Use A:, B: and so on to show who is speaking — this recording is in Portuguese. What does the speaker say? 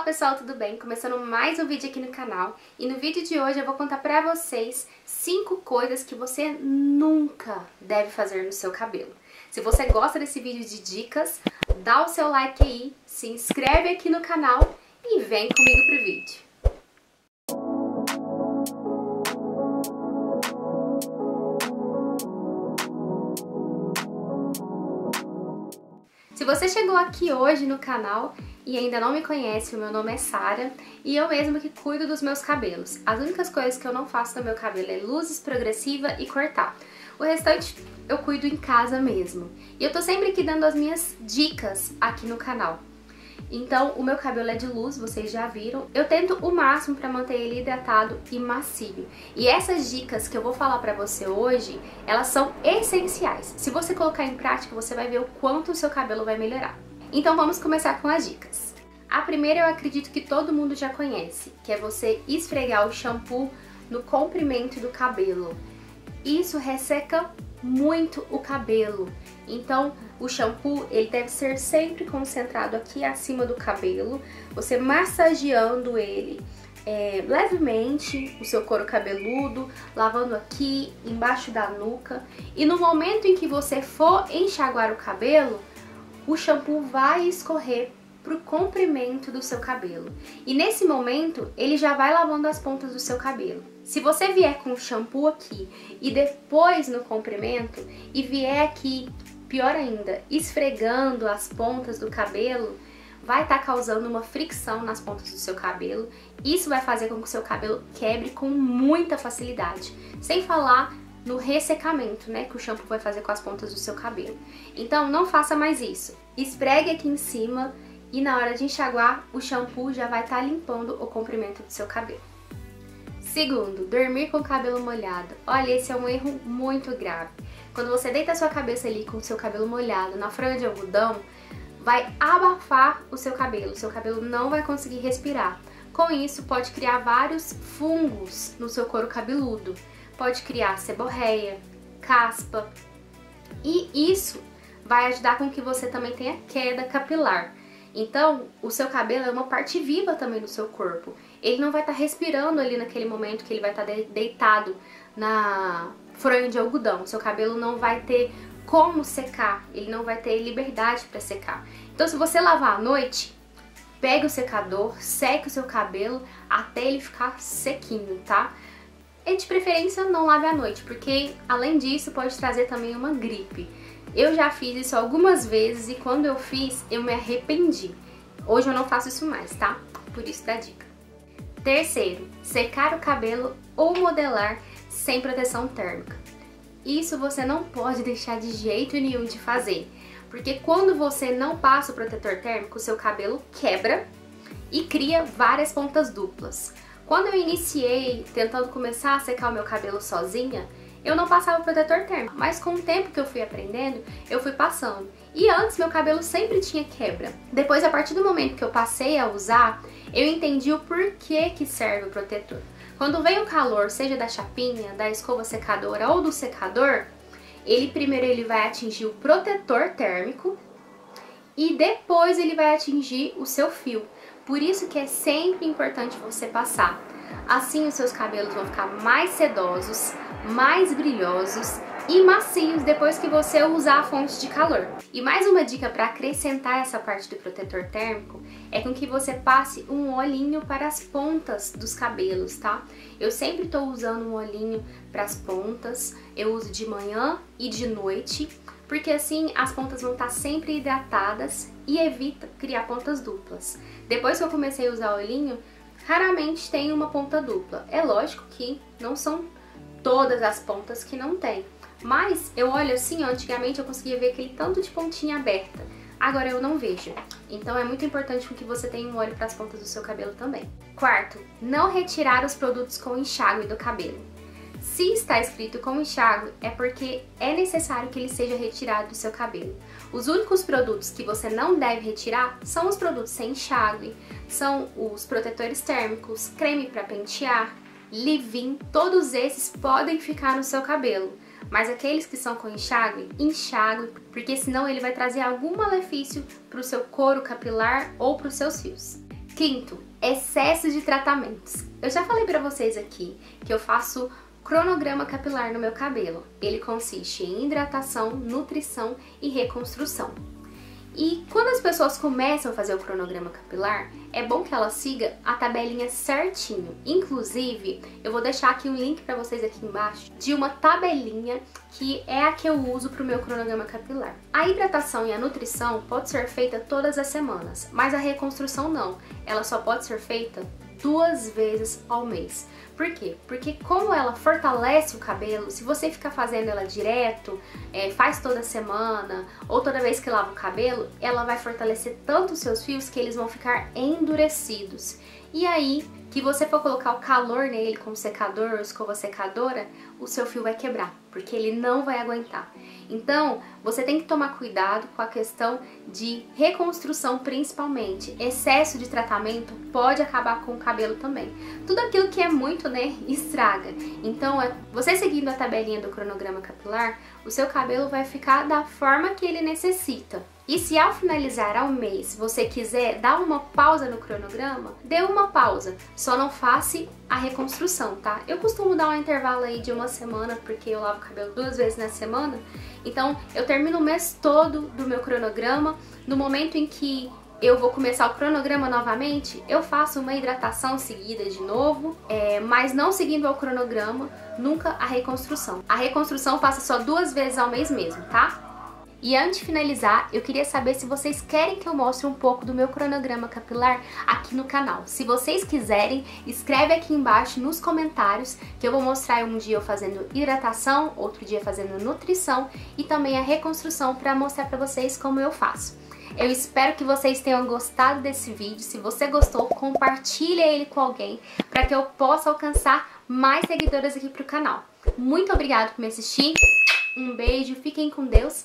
A: Olá pessoal, tudo bem? Começando mais um vídeo aqui no canal e no vídeo de hoje eu vou contar pra vocês 5 coisas que você nunca deve fazer no seu cabelo. Se você gosta desse vídeo de dicas, dá o seu like aí, se inscreve aqui no canal e vem comigo pro vídeo. Se você chegou aqui hoje no canal e ainda não me conhece, o meu nome é Sara e eu mesma que cuido dos meus cabelos. As únicas coisas que eu não faço no meu cabelo é luzes progressiva e cortar. O restante eu cuido em casa mesmo. E eu tô sempre aqui dando as minhas dicas aqui no canal. Então, o meu cabelo é de luz, vocês já viram. Eu tento o máximo para manter ele hidratado e macio. E essas dicas que eu vou falar para você hoje, elas são essenciais. Se você colocar em prática, você vai ver o quanto o seu cabelo vai melhorar. Então vamos começar com as dicas. A primeira eu acredito que todo mundo já conhece, que é você esfregar o shampoo no comprimento do cabelo. Isso resseca muito o cabelo. Então, o shampoo ele deve ser sempre concentrado aqui acima do cabelo, você massageando ele é, levemente o seu couro cabeludo, lavando aqui embaixo da nuca. E no momento em que você for enxaguar o cabelo, o shampoo vai escorrer para o comprimento do seu cabelo. E nesse momento, ele já vai lavando as pontas do seu cabelo. Se você vier com o shampoo aqui e depois no comprimento e vier aqui, pior ainda, esfregando as pontas do cabelo, vai estar tá causando uma fricção nas pontas do seu cabelo. Isso vai fazer com que o seu cabelo quebre com muita facilidade. Sem falar no ressecamento, né, que o shampoo vai fazer com as pontas do seu cabelo. Então não faça mais isso. Esfregue aqui em cima e na hora de enxaguar, o shampoo já vai estar tá limpando o comprimento do seu cabelo. Segundo, dormir com o cabelo molhado. Olha, esse é um erro muito grave. Quando você deita a sua cabeça ali com o seu cabelo molhado na franja de algodão, vai abafar o seu cabelo, o seu cabelo não vai conseguir respirar. Com isso, pode criar vários fungos no seu couro cabeludo pode criar seborreia, caspa, e isso vai ajudar com que você também tenha queda capilar. Então, o seu cabelo é uma parte viva também do seu corpo. Ele não vai estar tá respirando ali naquele momento que ele vai estar tá deitado na fronha de algodão. Seu cabelo não vai ter como secar, ele não vai ter liberdade para secar. Então, se você lavar à noite, pegue o secador, seque o seu cabelo até ele ficar sequinho, tá? E de preferência não lave à noite, porque além disso pode trazer também uma gripe. Eu já fiz isso algumas vezes e quando eu fiz eu me arrependi. Hoje eu não faço isso mais, tá? Por isso dá dica. Terceiro, secar o cabelo ou modelar sem proteção térmica. Isso você não pode deixar de jeito nenhum de fazer, porque quando você não passa o protetor térmico, seu cabelo quebra e cria várias pontas duplas. Quando eu iniciei tentando começar a secar o meu cabelo sozinha, eu não passava protetor térmico, mas com o tempo que eu fui aprendendo, eu fui passando. E antes meu cabelo sempre tinha quebra. Depois, a partir do momento que eu passei a usar, eu entendi o porquê que serve o protetor. Quando vem o calor, seja da chapinha, da escova secadora ou do secador, ele primeiro ele vai atingir o protetor térmico e depois ele vai atingir o seu fio. Por isso que é sempre importante você passar. Assim os seus cabelos vão ficar mais sedosos, mais brilhosos e macios depois que você usar a fonte de calor. E mais uma dica para acrescentar essa parte do protetor térmico é com que você passe um olhinho para as pontas dos cabelos, tá? Eu sempre estou usando um olhinho para as pontas, eu uso de manhã e de noite, porque assim as pontas vão estar sempre hidratadas e evita criar pontas duplas. Depois que eu comecei a usar olhinho, raramente tem uma ponta dupla. É lógico que não são todas as pontas que não tem, mas eu olho assim, antigamente eu conseguia ver aquele tanto de pontinha aberta. Agora eu não vejo. Então é muito importante que você tenha um olho para as pontas do seu cabelo também. Quarto, não retirar os produtos com enxágue do cabelo. Se está escrito com enxágue, é porque é necessário que ele seja retirado do seu cabelo. Os únicos produtos que você não deve retirar são os produtos sem enxágue, são os protetores térmicos, creme para pentear, leave-in, todos esses podem ficar no seu cabelo. Mas aqueles que são com enxágue, enxágue, porque senão ele vai trazer algum malefício para o seu couro capilar ou para os seus fios. Quinto, excesso de tratamentos. Eu já falei pra vocês aqui que eu faço cronograma capilar no meu cabelo. Ele consiste em hidratação, nutrição e reconstrução. E quando as pessoas começam a fazer o cronograma capilar, é bom que ela siga a tabelinha certinho. Inclusive, eu vou deixar aqui um link para vocês aqui embaixo de uma tabelinha que é a que eu uso para o meu cronograma capilar. A hidratação e a nutrição pode ser feita todas as semanas, mas a reconstrução não. Ela só pode ser feita duas vezes ao mês. Por quê? Porque como ela fortalece o cabelo, se você ficar fazendo ela direto, é, faz toda semana ou toda vez que lava o cabelo, ela vai fortalecer tanto os seus fios que eles vão ficar endurecidos. E aí, que você for colocar o calor nele com secador ou escova secadora, o seu fio vai quebrar, porque ele não vai aguentar. Então, você tem que tomar cuidado com a questão de reconstrução principalmente. Excesso de tratamento pode acabar com o cabelo também. Tudo aquilo que é muito, né, estraga. Então, é, você seguindo a tabelinha do cronograma capilar, o seu cabelo vai ficar da forma que ele necessita. E se ao finalizar ao mês você quiser dar uma pausa no cronograma, dê uma pausa. Só não faça a reconstrução, tá? Eu costumo dar um intervalo aí de uma semana, porque eu lavo o cabelo duas vezes na semana. Então eu termino o mês todo do meu cronograma. No momento em que eu vou começar o cronograma novamente, eu faço uma hidratação seguida de novo, é, mas não seguindo o cronograma, nunca a reconstrução. A reconstrução faça só duas vezes ao mês mesmo, tá? E antes de finalizar, eu queria saber se vocês querem que eu mostre um pouco do meu cronograma capilar aqui no canal. Se vocês quiserem, escreve aqui embaixo nos comentários que eu vou mostrar um dia eu fazendo hidratação, outro dia fazendo nutrição e também a reconstrução para mostrar para vocês como eu faço. Eu espero que vocês tenham gostado desse vídeo. Se você gostou, compartilhe ele com alguém para que eu possa alcançar mais seguidoras aqui pro canal. Muito obrigada por me assistir. Um beijo, fiquem com Deus